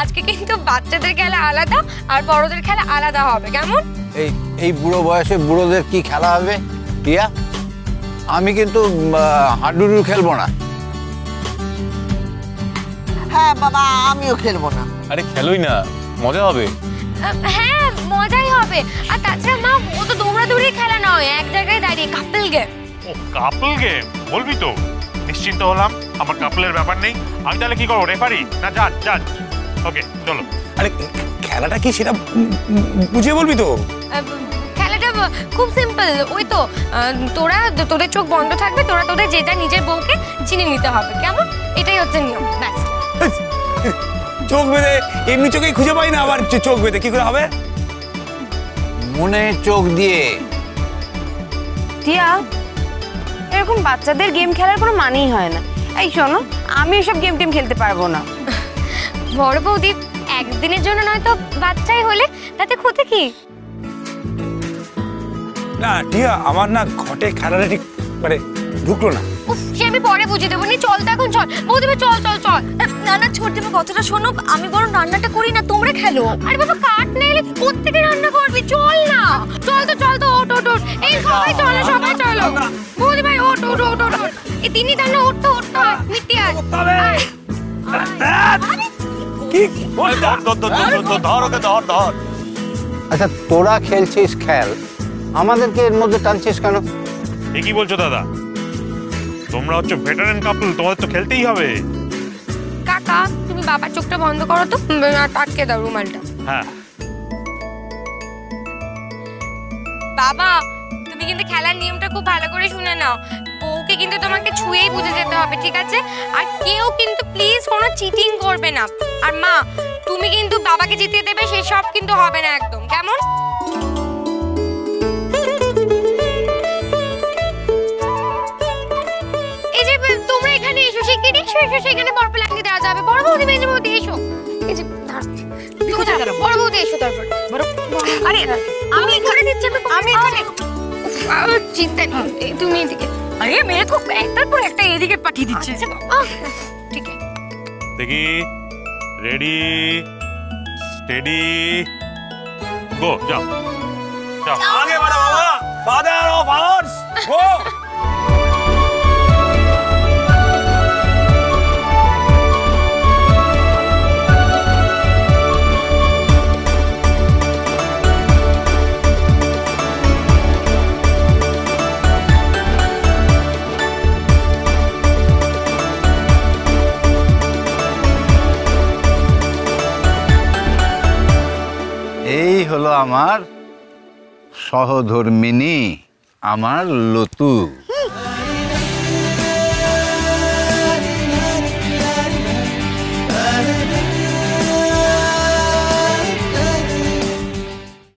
আজকে কিন্তু বাচ্চাদের খেলা আলাদা আর বড়দের খেলা আলাদা হবে কেমন? এই এই বুড়ো বয়সে বুড়োদের কি খেলা হবে? টিয়া আমি কিন্তু হাডুডু খেলব না। হ্যাঁ বাবা আমিও খেলব না। আরে খেলোই না। মজা হবে। হ্যাঁ মজাই হবে। আর তাছাড়া মা ও তো দৌড়াদৌড়ি খেলা নয় এক জায়গায় দাঁড়িয়ে কাপল গেম ও কাপল গেম বলবি তো? নিশ্চিন্ত হলাম আমার কাপলের ব্যাপার নেই। আমি তাহলে কি করব রেফারি না জাজ জাজ ওকে চলো। আরে খেলাটা কি সেটা বুঝিয়ে বলবি তো? খেলাটা খুব সিম্পল ওই তো তোরা তোদের চোখ বন্ধ থাকবে তোরা তোদের যে যা নিজের বউকে চিনে নিতে হবে কেমন? এটাই হচ্ছে নিয়ম ব্যাস। চোখ বেঁধে এমনি চোখেই খুঁজে পাই না আবার চোখ বেঁধে কি করে হবে? মনে চোখ দিয়ে। টিয়া এরকম বাচ্চাদের গেম খেলার কোনো মানেই হয় না। এই শোনো আমি এসব গেম টেম খেলতে পারব না। বড় বৌদি একদিনের জন্য নয়তো বাচ্চাই হলে তাতে ক্ষতি কি? না টিয়া আমার না ঘটে খেলাটা ঠিক মানে ঢুকলো না। উফ সে আমি পরে বুঝিয়ে দেবো। নি চল তো এখন চল। বৌদি ভাই, চল চল চল। না না ছোট দেবে কথাটা শোনো আমি বরং রান্নাটা করি না তোমরা খেলো। আরে বাবা কাঠ না এলে কোত্থেকে রান্না করবি? চল না। চল তো চল তো ওট ওট ওট এই সবাই চলো সবাই চলো। বৌদি ভাই ওট ওট ওট ওট। এই তিনি তাহলে উঠতে উঠতে হয় আয়। কি আচ্ছা তোরা খেলছিস খেল। আমাদেরকে এর মধ্যে টানছিস কেন? কি বলছো দাদা। তোমরা হচ্ছে ভেটারেন কাপল তোমাদের তো খেলতেই হবে। কাকা তুমি বাবার চোখটা বন্ধ করো তো। আর আটকে দাও রুমালটা। হ্যাঁ। বাবা তুমি কিন্তু খেলার নিয়মটা খুব ভালো করে শুনে নাও। বউকে কিন্তু তোমাকে ছুঁয়েই বুঝে যেতে হবে ঠিক আছে? আর কেউ কিন্তু প্লিজ কোনো চিটিং করবে না। আর মা তুমি কিন্তু বাবাকে জিতিয়ে দেবে সেসব কিন্তু হবে না একদম কেমন? এই যে তোমরা এখানে এসো শিগগিরই এসো এসো এসো, এখানে বড় প্ল্যাঙ্কি দেওয়া যাবে। বড় বৌদি মেজে বৌদি এসো। এই যে দাঁড়াও। তুমি কোথায় দাঁড়াও? বড় বৌদি এসো তারপর। আরে আমি এখানে। দিচ্ছি আমি এখানে। চিন্তা নেই। তুমি এদিকে আরে মেয়ে খুব একটার পর একটা এদিকে পাঠিয়ে দিচ্ছে আচ্ছা, আহ, ঠিক আছে দেখি রেডি স্টেডি গো যাও যাও এই হলো আমার সহধর্মিনী আমার লতু।